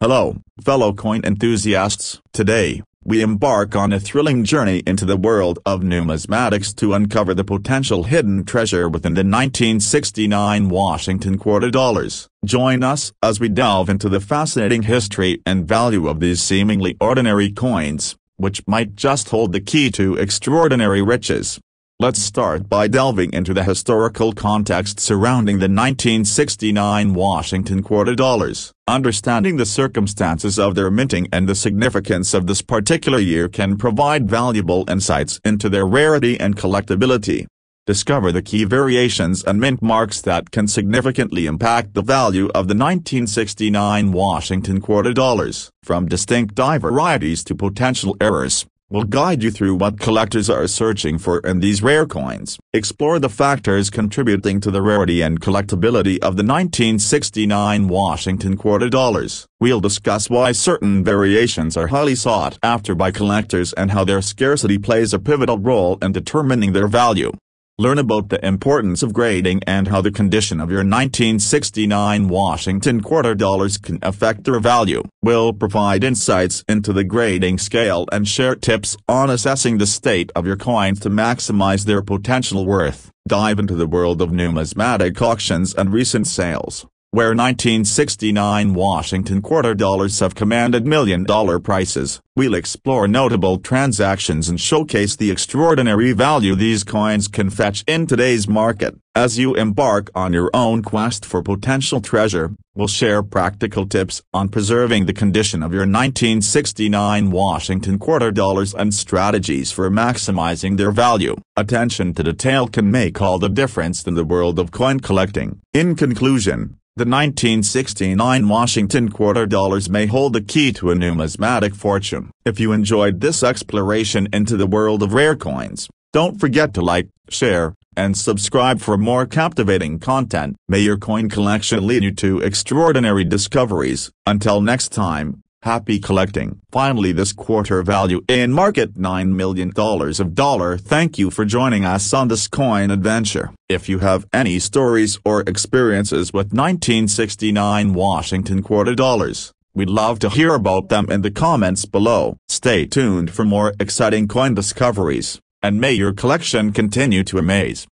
Hello, fellow coin enthusiasts. Today, we embark on a thrilling journey into the world of numismatics to uncover the potential hidden treasure within the 1969 Washington quarter dollars. Join us as we delve into the fascinating history and value of these seemingly ordinary coins, which might just hold the key to extraordinary riches. Let's start by delving into the historical context surrounding the 1969 Washington quarter dollars. Understanding the circumstances of their minting and the significance of this particular year can provide valuable insights into their rarity and collectability. Discover the key variations and mint marks that can significantly impact the value of the 1969 Washington quarter dollars. From distinct die varieties to potential errors, will guide you through what collectors are searching for in these rare coins. Explore the factors contributing to the rarity and collectability of the 1969 Washington quarter dollars. We'll discuss why certain variations are highly sought after by collectors and how their scarcity plays a pivotal role in determining their value. Learn about the importance of grading and how the condition of your 1969 Washington quarter dollars can affect their value. We'll provide insights into the grading scale and share tips on assessing the state of your coins to maximize their potential worth. Dive into the world of numismatic auctions and recent sales where 1969 Washington quarter dollars have commanded million-dollar prices. We'll explore notable transactions and showcase the extraordinary value these coins can fetch in today's market. As you embark on your own quest for potential treasure, we'll share practical tips on preserving the condition of your 1969 Washington quarter dollars and strategies for maximizing their value. Attention to detail can make all the difference in the world of coin collecting. In conclusion, the 1969 Washington quarter dollars may hold the key to a numismatic fortune. If you enjoyed this exploration into the world of rare coins, don't forget to like, share, and subscribe for more captivating content. May your coin collection lead you to extraordinary discoveries. Until next time, Happy collecting. Finally this quarter value in market $9 million of dollar. Thank you for joining us on this coin adventure. If you have any stories or experiences with 1969 Washington quarter dollars, we'd love to hear about them in the comments below. Stay tuned for more exciting coin discoveries, and may your collection continue to amaze.